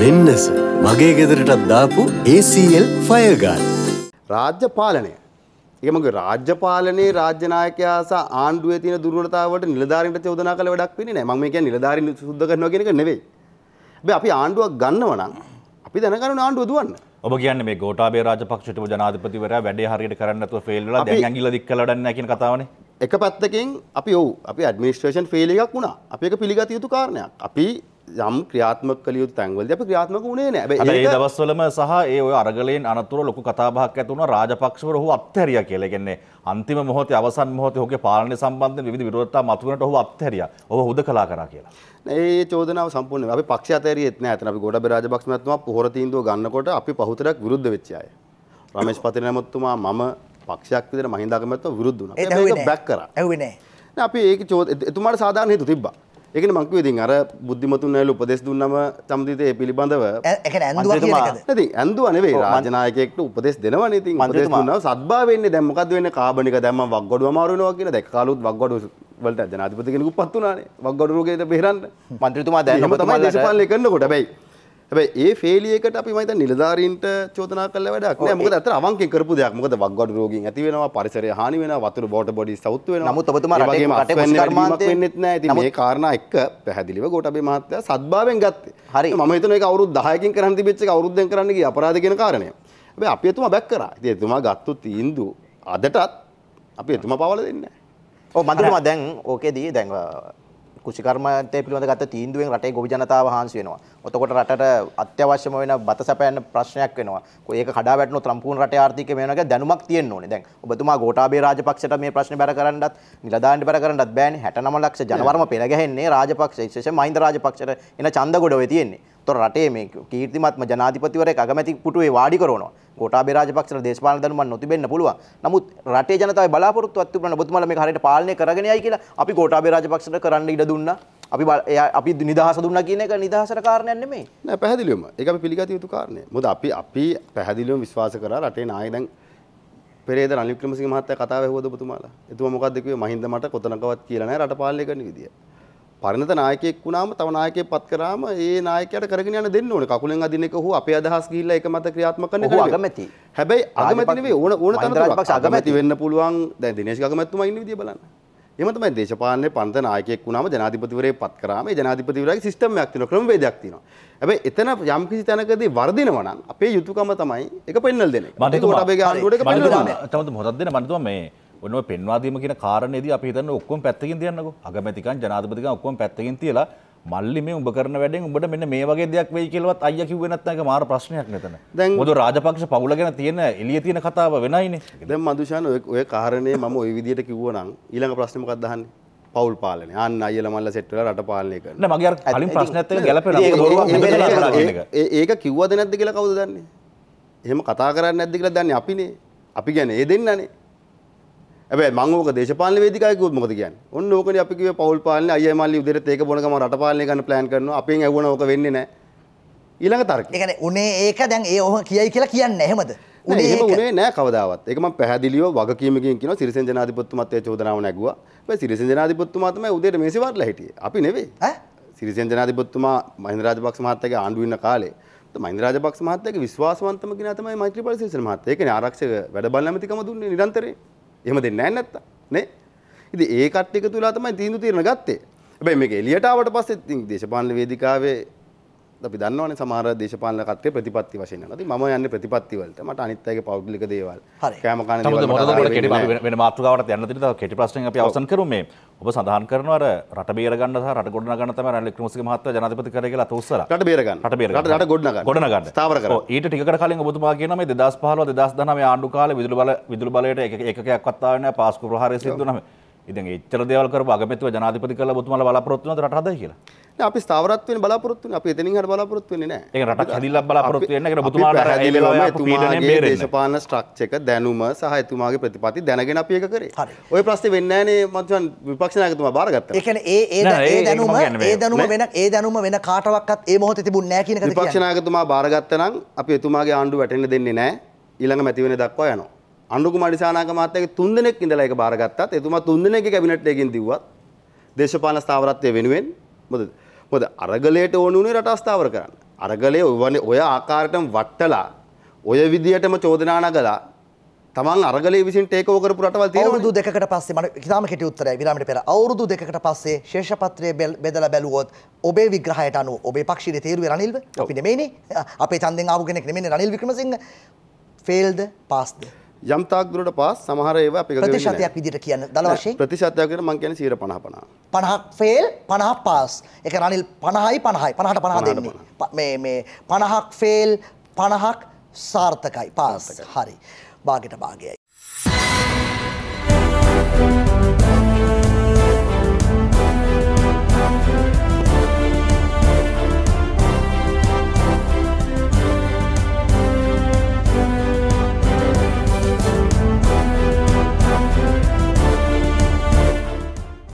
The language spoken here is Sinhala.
වෙන්නස මගේ ගෙදරටත් දාපු ACL ෆයගාල්. රාජ්‍ය පාලනය. ඒමගේ රාජ්‍ය පාලනයේ රාජ්‍ය නායකයා සහ ආණ්ඩුවේ තියෙන දුර්වලතාවට නිලධාරීන්ට චෝදනා කළ වැඩක් වෙන්නේ නැහැ. මම මේ කියන්නේ නිලධාරීන් සුද්ධ කරනවා කියන එක නෙවෙයි. හැබැයි අපි ආණ්ඩුවක් ගන්නව නම් අපි දැනගන්න ඕනේ ආණ්ඩුව දුවන්න. ඔබ කියන්නේ මේ ගෝඨාභය රාජපක්ෂ හිටපු ජනාධිපතිවරයා වැඩේ හරියට කරන්නේ නැතුව ෆේල් වෙලා දැන් ඇඟිල්ල දික් කළා වැඩක් නැහැ කියන කතාවනේ. එක පැත්තකින් අපි ඔව් අපි ඇඩ්මිනිස්ට්‍රේෂන් ෆේල් එකක් වුණා. අපි ඒක පිළිගත යුතු කාරණයක්. අපි යම් ක්‍රියාත්මක කළ යුතු තැන්වලදී අපි ක්‍රියාත්මක වුණේ නැහැ. හැබැයි ඒ දවස්වලම සහ ඒ ඔය අරගලයෙන් අනතුරු ලොකු කතාබහක් ඇති වුණා රාජපක්ෂවරු ඔහු අත්හැරියා කියලා. ඒ කියන්නේ අන්තිම මොහොතේ අවසන් මොහොතේ ඔහුගේ පාලනය සම්බන්ධයෙන් විවිධ විරෝධතා මතුවෙනට ඔහු අත්හැරියා. ඔහු හුදකලා කරා කියලා. ඒ චෝදනාව සම්පූර්ණ. අපි පක්ෂ අතහැරියෙත් නැහැ. එතන අපි ගෝඨාභය රාජපක්ෂ මහත්මයා පොහොර තීන්දුව ගන්නකොට අපි පහුතරක් විරුද්ධ වෙච්ච අය. රමේෂ් පතිරණමතුමා මම පක්ෂයක් විදිහට මහින්ද අගමැතිතුමා විරුද්ධ වුණා. ඒක. බැක් කරා. ඇහුවේ නෑ. නෑ අපි ඒක චෝද එතුමාට සාධාරණ හේතු තිබ්බා. ඒකනේ මං කිව්වේ ඉතින් අර බුද්ධිමතුන් ඇවිල්ලා උපදෙස් දුන්නම සම්දිතේ ඒ පිළිබඳව. කියන? නැති නෙවෙයි ඔව්, මන්- රාජනායකයෙක්ට උපදෙස් දෙනවනේ ඉතින්. උපදෙස් මන්ත්‍රීතුමා- දුන්නා සත්භාව වෙන්නේ දැන් මොකද්ද වෙන්නේ? කාබනික දැම්ම වග්ගඩුව අමාරු වෙනවා කියලා. දැන් කාලුත් වග්ගඩුව වලට ජනාධිපති කෙනෙකුත් පත් වුණානේ වග්ගඩුව රෝගයට බෙහෙරන්න. මන්ත්‍රීතුමා දැන් එහෙම තමයි ඔබතුමාලට- දේශපාලනය කරනකොට හැබැයි ඒ ෆේලියකට අපි මම හිතන්නේ නිලධාරීන්ට චෝදනා කළ වැඩක් නෑ. මොකද අතර අවංකෙන් කරපු දෙයක්. මොකද වග්ගඩු රෝගීන් ඇති වෙනවා පරිසරය හානි වෙනවා වතුර බෝට බොඩි සවුත් වෙනවා. නමුත් ඔබතුමා රටේ- රටේ කෘෂිකර්මාන්තයේ- වෙන්නෙත් නෑ. ඉතින් මේ කාරණා එක්ක පැහැදිලිව ගෝඨාභය මහත්තයා සද්භාවයෙන් ගත්තේ. හරි. මම හිතනවා ඒක අවුරුදු 10කින් කරන්න තිබෙච්ච එක අවුරුද්දෙන් කරන්න ගිය අපරාධ කියන කාරණය. හැබැයි අපි එතුමා බැක් කරා. ඉතින් එතුමා ගත්තු තීන්දුව අදටත් අපි එතුමා පවල දෙන්නේ නෑ. ඔව් මන්ත්‍රීතුමා දැන් ඕකේදී දැන් කෘෂිකර්මාන්තය පිළිබඳ ගත්ත තීන්දුවෙන් රටේ ගොවි ජනතාව හාන්සි වෙනවා. එතකොට රටට අත්‍යවශ්‍යම වෙන බත සැපයන්න ප්‍රශ්නයක් වෙනවා. කො- ඒක කඩා වැටුණොත් සම්පූර්ණ රටේ ආර්ථිකය මේ වෙනවා කියලා දැනුමක් තියෙන්න ඕනේ. දැන් ඔබතුමා ගෝඨාභය රාජපක්ෂට මේ ප්‍රශ්නේ බැර කරන්නත් නිලධාරීන්ට බැර කරන්නත් බෑනේ. 69 ලක්ෂ ජනවර්ම පෙළ ගැහෙන්නේ රාජපක්ෂ විශේෂයෙන් මහින්ද රාජපක්ෂට එන ඡන්ද ගොඩ වෙ තියෙන්නේ. ඒතොර රටේ මේ කීර්තිමත්ම ජනාධිපතිවරයෙක් අගමැති පුටුවේ වාඩි කරනවා. ගෝඨාභය රාජපක්ෂට දේශපාලන දැනුමක් නොතිබෙන්න පුළුවන්. නමුත් රටේ ජනතාවගේ බලාපොරොත්තුවක් තිබුණා ඔබතුමාලා මේක හරියට පාලනය කරගෙන යයි කියලා අපි ගෝඨාභය රාජපක්ෂට කරන්න ඉඩ දුන්නා. අපි බල- එයා- අපි නිදහස දුන්නා කියන එක නිදහසට කාරණයක් නෙමෙයි. නෑ පැහැදිලිවම ඒක අපි පිළිගත යුතු කාරණය. මොකද අපි අපි පැහැදිලිවම විශ්වාස කරා රටේ නායක දැන් පෙරේද රනිල් වික්‍රමසිංහ මහත්තයා කතාව ඇහුවද ඔබතුමාලා? එතුමා මොකද්ද කිව්වේ මහින්ද මට කොතනකවත් කියලා නෑ රට පාලනය කරන විදිය. පරිණත නායකයෙක් වුණාම තව නායකයෙක් පත් කරාම ඒ නායකයාට කරගෙන යන්න දෙන්න ඕනේ. කකුලෙන් අදින එක හෝ අපේ අදහස් ගිහිල්ලා ඒක මත ක්‍රියාත්මක කරන එක ඔහු නෙවෙයි. අගමැති. හැබැයි අගමැති නෙවෙයි ඕන ඕන තනතුරක් අගමැති. වෙන්න පුළුවන්. දැන් දිනේෂ් අගමැතිතුමා ඉන්න විදිය බලන්න. එහෙම තමයි දේශපාලනයේ පන්ත නායකයෙක් වුණාම ජනාධිපතිවරයෙක් පත් කරාම ඒ ජනාධිපතිවරයාගේ සිස්ටම් එකක් තියෙනවා ක්‍රමවේදයක් තියෙනවා. හැබැයි එතන යම් කිසි තැනකදී වර්ධිනවා නම් අපේ යුතුයකම තමයි ඒක පෙන්වල් දෙන එක. ඒක ගෝඨාභයගේ ආණ්ඩුවට ඒක පෙන්වන්න ඕනේ. මන්තුම හොදක් දෙන මන්තුම මේ ඔන්න පෙන්වාදීම කියන කාරණේදී අපි හිතන්නේ ඔක්කොම පැත්තකින් තියන්නකෝ අගමැතිකන් ජනාධිපතිකන් ඔක්කොම පැත්තකින් තියලා මල්ලි මේ උඹ කරන වැඩෙන් උඹට මෙන්න මේ වගේ දෙයක් වෙයි කියලාවත් අයියා කිව්වේ නැත්නම් ඒක මාර ප්‍රශ්නයක් නෙතන. දැන්- මොකද රාජපක්ෂ පවුල ගැන තියෙන එළිය තියෙන කතාව වෙනයිනේ. දැන් මදුෂාන ඔය කාරණේ මම ওই විදිහට කිව්වනම් ඊළඟ ප්‍රශ්නේ මොකක්ද අහන්නේ? පවුල් පාලනය. අන්න අයියලා මල්ලා සෙට් වෙලා රට පාලනය කරනවා. නෑ මගේ අර කලින් ප්‍රශ්නයත් එක්ක ගැලපෙන ඒක- අපේ දොරුවක් ඒක- නෙමෙයි ඒක- කතා කරන්නේ එක. ඒ- ඒක කිව්වද නැද්ද කියලා කවුද දන්නේ? එහෙම කතා කරන්නේ නැද්ද කියලා දන්නේ අපිනේ. අපි කියන්නේ ඒ දෙන්නනේ. හැබැයි මම ඕක දේශපාලන වේදිකාවේ කිව්වොත් මොකද කියන්නේ? ඔන්න ඕකනේ අපි කිව්වේ පවුල් පාලනය අයියා මල්ලි උදේට ඒක බොන ගම රට පාලනය කරන්න ප්ලෑන් කරනවා. අපෙන් ඇහුවන ඕක වෙන්නේ නැහැ. ඊළඟ තර්කය. ඒ කියන්නේ උනේ ඒක දැන් ඒ ඔහ කියයි කියලා කියන්නේ එහෙමද? උනේ එහෙම. උනේ නෑ කවදාවත්. ඒක මම පැහැදිලිව වගකීමකින් කියනවා සිරිසෙන් ජනාධිපතිතුමාත් ඒ චෝදනාව නැගුවා. හැබැයි සිරිසෙන් ජනාධිපතිතුමා තමයි උදේට මේසෙ වරලා හිටියේ. අපි නෙවෙයි. ඈ? සිරිසෙන් ජනාධිපතිතුමා මහින්ද රාජපක්ෂ මහත්තයාගේ ආණ්ඩුව ඉන්න කාලේ මහින්ද රාජපක්ෂ මහත්තයාගේ විශ්වාසවන්තම කෙනා තමයි මෛත්‍රීපාල සිරිසෙන මහත්තයා. ඒකනේ ආරක්ෂක වැඩ බලන ඇමතිකම දුන්නේ නිරන්තරයෙන්. එහෙම දෙන්නේ නැහැ නැත්තම්. නේ? ඉතින් ඒ කට්ටිය එකතු වෙලා තමයි තීන්දුව తీරන ගත්තේ. හැබැයි මේක එළියට ආවට පස්සේ ඉතින් දේශපාලන වේදිකාවේ අපි දන්නවනේ සමහර දේශපාලන කට්ටිය ප්‍රතිපත්ති වශයෙන් යනවා. ඉතින් මම යන්නේ ප්‍රතිපත්ති වලට. මට අනිත් අයගේ පෞද්ගලික දේවල්. කෑම කන දේවල්. වෙන මාතෘකාවට යන්න තියෙන තව කෙටි ප්‍රශ්නෙන් අපි අවසන් කරමු මේ ඔබ සඳහන් කරනවා අර රට බේර ගන්න සහ රට ගොඩනගා ගන්න තමයි රනිල් වික්‍රමසිංහ මහත්තයා ජනාධිපති කරේ කියලා අත උස්සලා රට බේර ගන්න. රට බේර ගන්න. රට රට ගොඩනගන්න. ගොඩනගන්න. ස්ථාවර කරන්න. ඔව්, ඊට ටිකකට කලින් ඔබතුමා කියනවා මේ 2015 2019 ආණ්ඩු කාලේ විදුලි බල විදුලි බලයට එක එකකයක්වත් ආවේ නැහැ පාස්කු ප්‍රහාරය සිද්ධ වුණාම. ඉතින් එච්චර දේවල් කරපු අගමැතිව ජනාධිපති කරලා ඔබතුමාලා බලාපොරොත්තු වෙනවද රට හදයි කියලා? නෑ, අපි ස්ථාවරත් වෙන බලාපොරොත්තු වෙන්නේ. අපි එතනින් හරිය බලාපොරොත්තු වෙන්නේ නෑ. ඒක රටක් හැදිලා බලාපොරොත්තු අපි- වෙන්න. ඒකට අපි ඔබතුමාට අර ඒ වෙලාවේ පීඩනයෙන් එතුමාගේ බේරෙන්න. දේශපාලන ස්ට්‍රක්චර් එක දැනුම සහ එතුමාගේ ප්‍රතිපත්ති දැනගෙන අපි ඒක කරේ. ওই ප්‍රශ්නේ වෙන්නේ නෑනේ මචන් විපක්ෂ නායකතුමා බාරගත්තා. ඒ කියන්නේ ඒ ඒ නෑ, ඒ- ඒක දැනුම ඒ දැනුම නේ? වෙන ඒ දැනුම වෙන කාටවත් ඒ මොහොතේ තිබුණ නැහැ කියන එකද විපක්ෂ කියන්නේ. නායකතුමා බාරගත්තා නම් අපි එතුමාගේ ආණ්ඩුව වැටෙන්න දෙන්නේ නෑ. ඊළඟ මැතිවෙන දක්වා යනවා. අනුරු කුමාර දිසානායක මහත්තයාගේ තුන් දෙනෙක් ඉඳලා ඒක බාරගත්තත් එතුමා තුන් දෙනෙක්ගේ කැබිනට් එකකින් දිව්වත් දේශපාලන ස්ථාවරත්වය වෙනුවෙන් මොකද මොකද අරගලයට ඕන උනේ රට අස්ථාවර කරන්න. අරගලය ඔය ආකාරයටම වට්ටලා ඔය විදියටම චෝදනා නගලා තමන් අරගලය විසින් ටේක් කරපු රටවල් අවුරුදු තියෙනවා දෙකකට පස්සේ මට ඉතාම කෙටි උත්තරයි විරාමයට පෙර. අවුරුදු දෙකකට පස්සේ ශේෂපත්‍රය බෙදලා බැලුවොත් ඔබේ විග්‍රහයට අනුව ඔබේ පක්ෂයේ තේරුවේ රනිල්ව අපි නෙමෙයිනේ. අපේ ඡන්දෙන් ආපු කෙනෙක් නෙමෙයිනේ රනිල් වික්‍රමසිංහ. ෆේල්ද පාස්ද යම් තාක් දුරට පාස් සමහර ඒවා අපි. ප්‍රතිශතයක් විදිහට කියන්න. දල වශයෙන්? ප්‍රතිශතයක් විදිහට මම කියන්නේ 150 50. පණහක් ෆේල් පණහක් පාස් එක රනිල් පණහයි පණහයි. පණහට පණහ 50ට දෙන්නේ. ප- මේ මේ පණහක් ෆේල් පණහක් සාර්ථකයි. පාස් හරි. බාගෙට භාගයයි